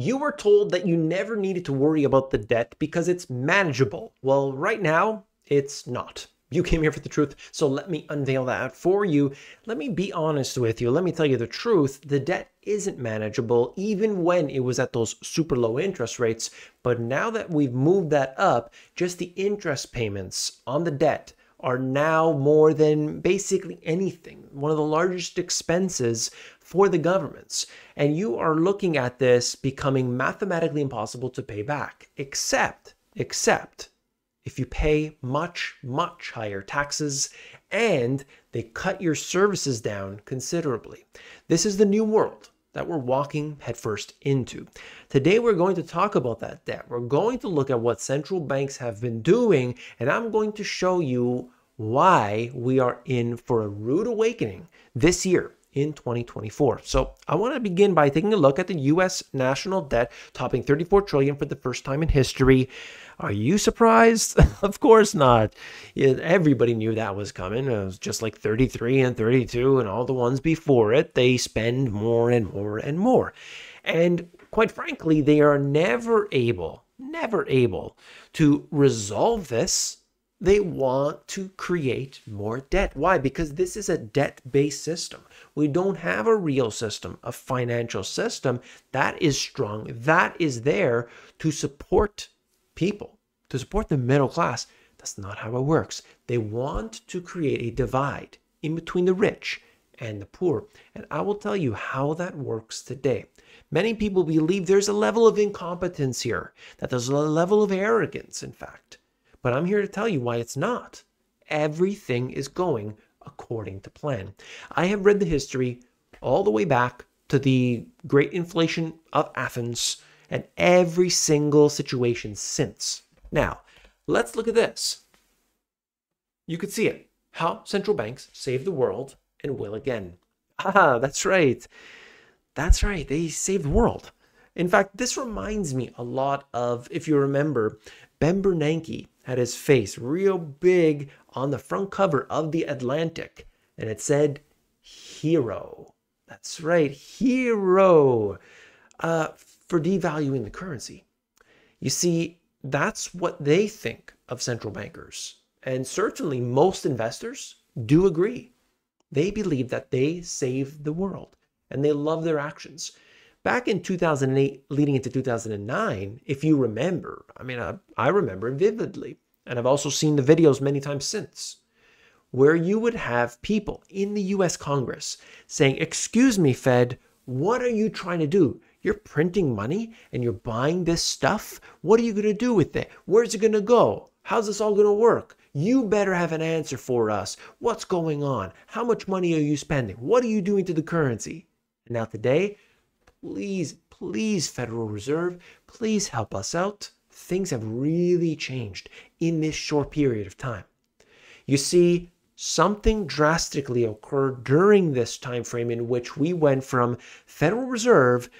You were told that you never needed to worry about the debt because it's manageable. Well, right now, it's not. You came here for the truth, so let me unveil that for you. Let me be honest with you. Let me tell you the truth. The debt isn't manageable, even when it was at those super low interest rates. But now that we've moved that up, just the interest payments on the debt are now more than basically anything, one of the largest expenses for the governments. And you are looking at this becoming mathematically impossible to pay back, except, except if you pay much, much higher taxes and they cut your services down considerably. This is the new world that we're walking headfirst into. Today, we're going to talk about that debt. We're going to look at what central banks have been doing, and I'm going to show you why we are in for a rude awakening this year in 2024. So I want to begin by taking a look at the US national debt topping 34 trillion for the first time in history. Are you surprised? of course not. Everybody knew that was coming. It was just like 33 and 32 and all the ones before it. They spend more and more and more. And quite frankly, they are never able, never able to resolve this they want to create more debt. Why? Because this is a debt based system. We don't have a real system, a financial system that is strong, that is there to support people, to support the middle class. That's not how it works. They want to create a divide in between the rich and the poor. And I will tell you how that works today. Many people believe there's a level of incompetence here, that there's a level of arrogance, in fact. But I'm here to tell you why it's not. Everything is going according to plan. I have read the history all the way back to the great inflation of Athens and every single situation since. Now, let's look at this. You could see it. How central banks save the world and will again. Ah, that's right. That's right. They save the world. In fact, this reminds me a lot of, if you remember, Ben Bernanke had his face real big on the front cover of the Atlantic, and it said hero. That's right, hero uh, for devaluing the currency. You see, that's what they think of central bankers. And certainly most investors do agree. They believe that they save the world and they love their actions. Back in 2008, leading into 2009, if you remember, I mean, I, I remember vividly, and I've also seen the videos many times since, where you would have people in the US Congress saying, Excuse me, Fed, what are you trying to do? You're printing money and you're buying this stuff? What are you going to do with it? Where's it going to go? How's this all going to work? You better have an answer for us. What's going on? How much money are you spending? What are you doing to the currency? And now today, please, please, Federal Reserve, please help us out. Things have really changed in this short period of time. You see, something drastically occurred during this time frame in which we went from Federal Reserve,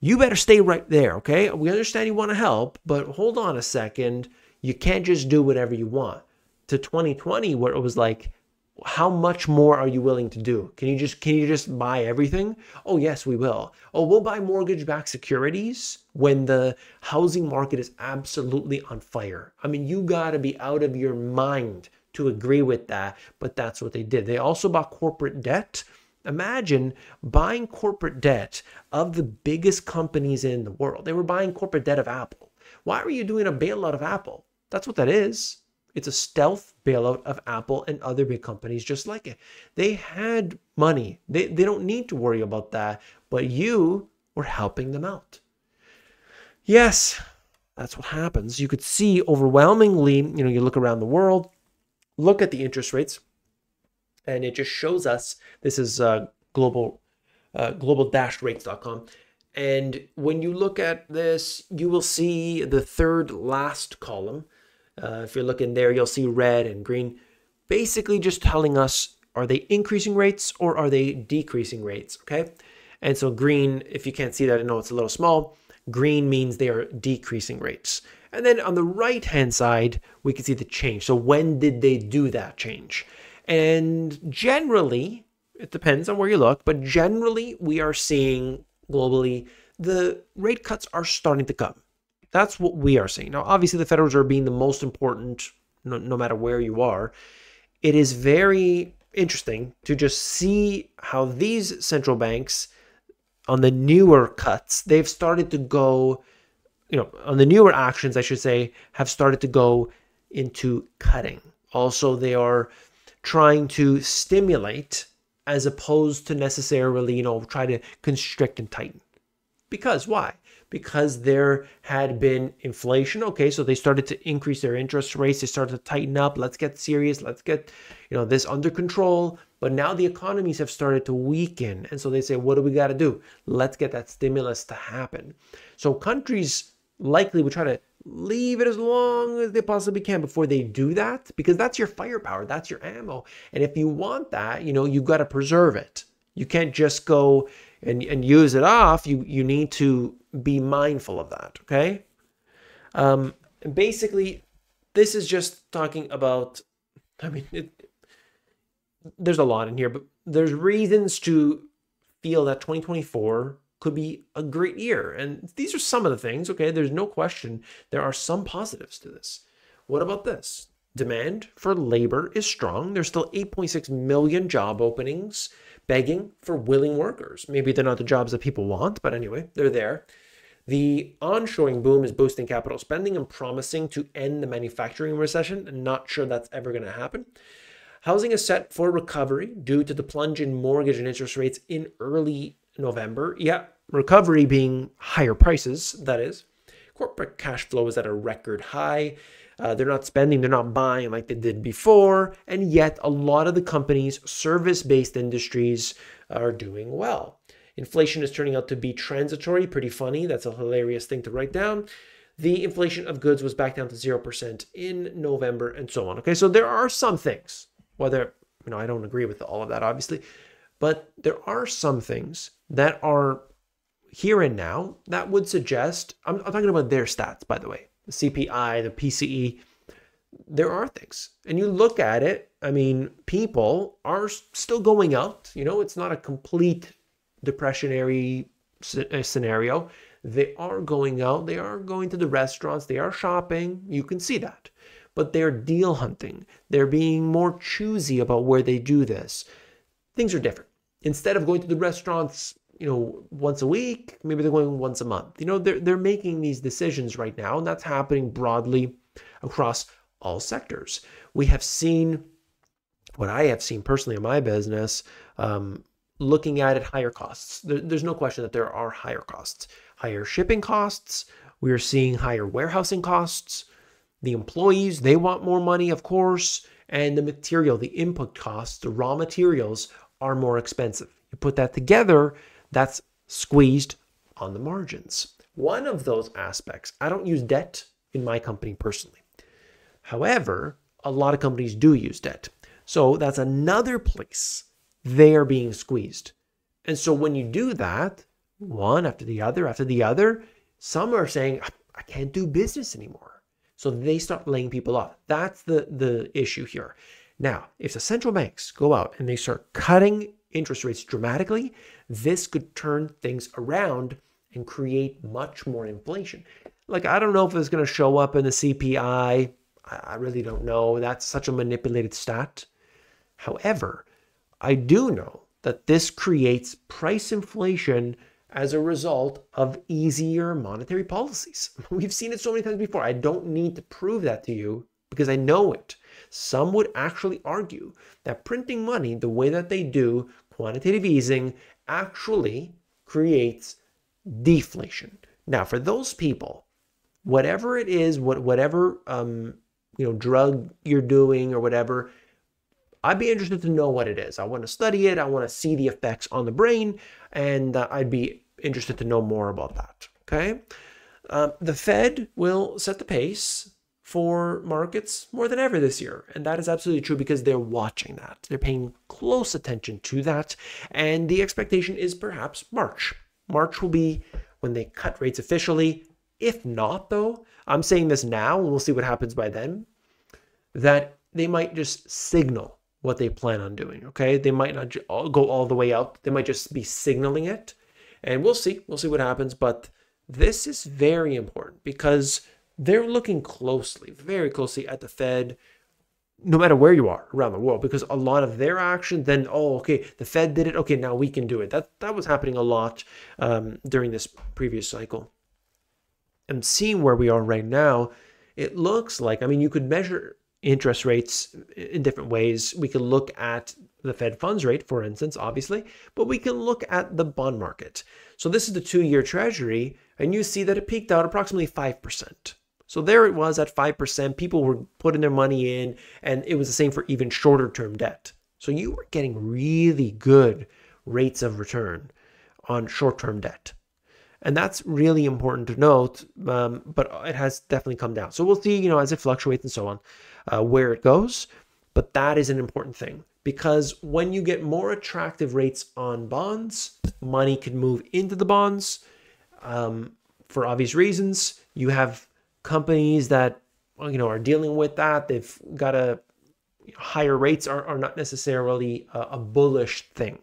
you better stay right there, okay? We understand you want to help, but hold on a second. You can't just do whatever you want. To 2020, where it was like, how much more are you willing to do? Can you just can you just buy everything? Oh yes, we will. Oh, we'll buy mortgage-backed securities when the housing market is absolutely on fire. I mean, you got to be out of your mind to agree with that, but that's what they did. They also bought corporate debt. Imagine buying corporate debt of the biggest companies in the world. They were buying corporate debt of Apple. Why were you doing a bailout of Apple? That's what that is. It's a stealth bailout of Apple and other big companies just like it. They had money. They, they don't need to worry about that, but you were helping them out. Yes, that's what happens. You could see overwhelmingly, you know, you look around the world, look at the interest rates, and it just shows us this is uh, global uh, global-rates.com. And when you look at this, you will see the third last column uh, if you're looking there, you'll see red and green, basically just telling us are they increasing rates or are they decreasing rates, okay? And so green, if you can't see that, I know it's a little small, green means they are decreasing rates. And then on the right hand side, we can see the change. So when did they do that change? And generally, it depends on where you look, but generally we are seeing globally the rate cuts are starting to come. That's what we are seeing. Now, obviously, the Federal Reserve being the most important, no, no matter where you are, it is very interesting to just see how these central banks on the newer cuts, they've started to go, you know, on the newer actions, I should say, have started to go into cutting. Also, they are trying to stimulate as opposed to necessarily, you know, try to constrict and tighten. Because why? Because there had been inflation. Okay, so they started to increase their interest rates. They started to tighten up. Let's get serious. Let's get, you know, this under control. But now the economies have started to weaken. And so they say, what do we got to do? Let's get that stimulus to happen. So countries likely would try to leave it as long as they possibly can before they do that because that's your firepower that's your ammo and if you want that you know you've got to preserve it you can't just go and, and use it off you you need to be mindful of that okay um basically this is just talking about i mean it, there's a lot in here but there's reasons to feel that 2024 could be a great year. And these are some of the things, okay? There's no question there are some positives to this. What about this? Demand for labor is strong. There's still 8.6 million job openings begging for willing workers. Maybe they're not the jobs that people want, but anyway, they're there. The onshoring boom is boosting capital spending and promising to end the manufacturing recession. I'm not sure that's ever going to happen. Housing is set for recovery due to the plunge in mortgage and interest rates in early November. Yeah, recovery being higher prices, that is. Corporate cash flow is at a record high. Uh, they're not spending, they're not buying like they did before. And yet, a lot of the companies, service based industries, are doing well. Inflation is turning out to be transitory, pretty funny. That's a hilarious thing to write down. The inflation of goods was back down to 0% in November and so on. Okay, so there are some things, whether, you know, I don't agree with all of that, obviously, but there are some things that are here and now, that would suggest, I'm, I'm talking about their stats, by the way, the CPI, the PCE, there are things. And you look at it, I mean, people are still going out. You know, it's not a complete depressionary uh, scenario. They are going out, they are going to the restaurants, they are shopping. You can see that. But they're deal hunting. They're being more choosy about where they do this. Things are different. Instead of going to the restaurants you know, once a week, maybe they're going once a month. You know, they're they're making these decisions right now, and that's happening broadly across all sectors. We have seen what I have seen personally in my business, um, looking at it higher costs. There, there's no question that there are higher costs, higher shipping costs. We are seeing higher warehousing costs. The employees, they want more money, of course, and the material, the input costs, the raw materials are more expensive. You put that together, that's squeezed on the margins. One of those aspects, I don't use debt in my company personally. However, a lot of companies do use debt. So that's another place they are being squeezed. And so when you do that, one after the other after the other, some are saying, I can't do business anymore. So they start laying people off. That's the, the issue here. Now, if the central banks go out and they start cutting interest rates dramatically, this could turn things around and create much more inflation. Like, I don't know if it's going to show up in the CPI. I really don't know. That's such a manipulated stat. However, I do know that this creates price inflation as a result of easier monetary policies. We've seen it so many times before. I don't need to prove that to you because I know it. Some would actually argue that printing money the way that they do, quantitative easing, actually creates deflation. Now, for those people, whatever it is, what whatever um, you know drug you're doing or whatever, I'd be interested to know what it is. I want to study it. I want to see the effects on the brain, and uh, I'd be interested to know more about that. Okay, um, the Fed will set the pace for markets more than ever this year. And that is absolutely true because they're watching that. They're paying close attention to that. And the expectation is perhaps March. March will be when they cut rates officially. If not, though, I'm saying this now and we'll see what happens by then, that they might just signal what they plan on doing. Okay. They might not go all the way out, they might just be signaling it. And we'll see. We'll see what happens. But this is very important because they're looking closely, very closely at the Fed, no matter where you are around the world, because a lot of their action then, oh, okay, the Fed did it. Okay, now we can do it. That that was happening a lot um, during this previous cycle. And seeing where we are right now, it looks like, I mean, you could measure interest rates in different ways. We could look at the Fed funds rate, for instance, obviously, but we can look at the bond market. So this is the two year treasury, and you see that it peaked out approximately 5%. So there it was at 5%. People were putting their money in, and it was the same for even shorter term debt. So you were getting really good rates of return on short term debt. And that's really important to note, um, but it has definitely come down. So we'll see, you know, as it fluctuates and so on, uh, where it goes. But that is an important thing because when you get more attractive rates on bonds, money can move into the bonds um, for obvious reasons. You have companies that you know are dealing with that. They've got a higher rates are, are not necessarily a, a bullish thing.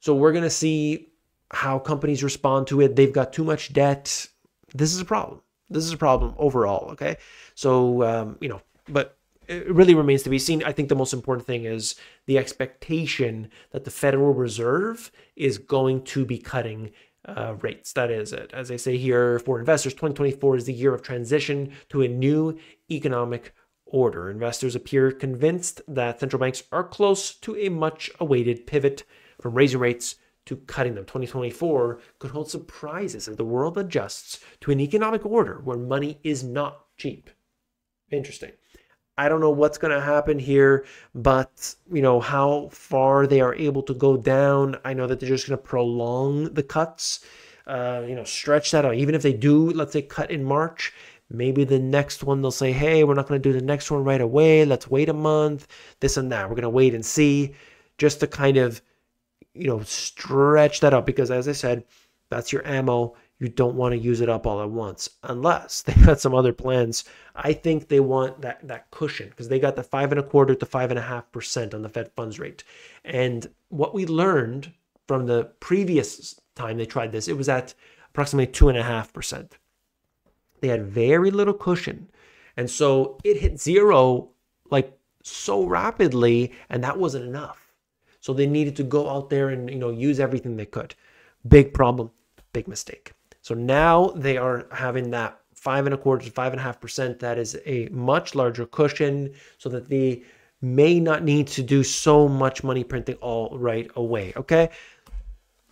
So we're going to see how companies respond to it. They've got too much debt. This is a problem. This is a problem overall. Okay. So, um, you know, but it really remains to be seen. I think the most important thing is the expectation that the Federal Reserve is going to be cutting uh, rates. That is it. As I say here, for investors, 2024 is the year of transition to a new economic order. Investors appear convinced that central banks are close to a much awaited pivot from raising rates to cutting them. 2024 could hold surprises as the world adjusts to an economic order where money is not cheap. Interesting. I don't know what's going to happen here, but you know how far they are able to go down. I know that they're just going to prolong the cuts, uh, you know, stretch that out. Even if they do, let's say, cut in March, maybe the next one they'll say, "Hey, we're not going to do the next one right away. Let's wait a month." This and that. We're going to wait and see, just to kind of, you know, stretch that out because, as I said, that's your ammo you don't want to use it up all at once unless they got some other plans. I think they want that that cushion because they got the five and a quarter to five and a half percent on the Fed funds rate. And what we learned from the previous time they tried this, it was at approximately two and a half percent. They had very little cushion. And so it hit zero like so rapidly, and that wasn't enough. So they needed to go out there and you know use everything they could. Big problem, big mistake. So now they are having that five and a quarter to five and a half percent. That is a much larger cushion so that they may not need to do so much money printing all right away. Okay.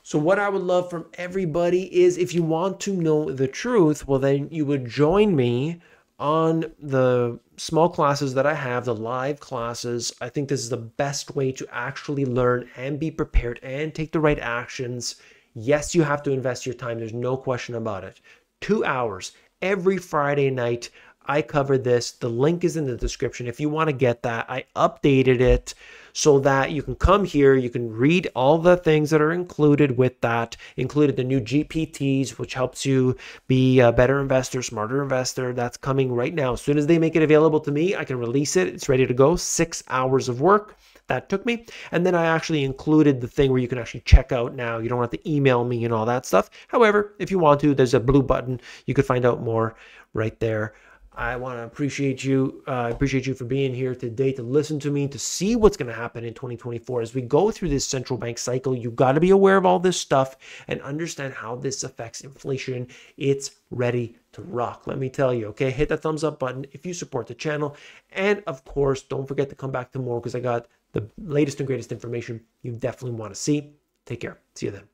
So, what I would love from everybody is if you want to know the truth, well, then you would join me on the small classes that I have, the live classes. I think this is the best way to actually learn and be prepared and take the right actions Yes, you have to invest your time. There's no question about it. Two hours every Friday night. I cover this. The link is in the description if you want to get that. I updated it so that you can come here, you can read all the things that are included with that, included the new GPTs, which helps you be a better investor, smarter investor. That's coming right now. As soon as they make it available to me, I can release it. It's ready to go. Six hours of work that took me. And then I actually included the thing where you can actually check out now. You don't have to email me and all that stuff. However, if you want to, there's a blue button. You could find out more right there. I want to appreciate you. I uh, appreciate you for being here today to listen to me, to see what's going to happen in 2024 as we go through this central bank cycle. You've got to be aware of all this stuff and understand how this affects inflation. It's ready to rock. Let me tell you, okay? Hit that thumbs up button if you support the channel. And of course, don't forget to come back tomorrow because I got the latest and greatest information you definitely want to see. Take care. See you then.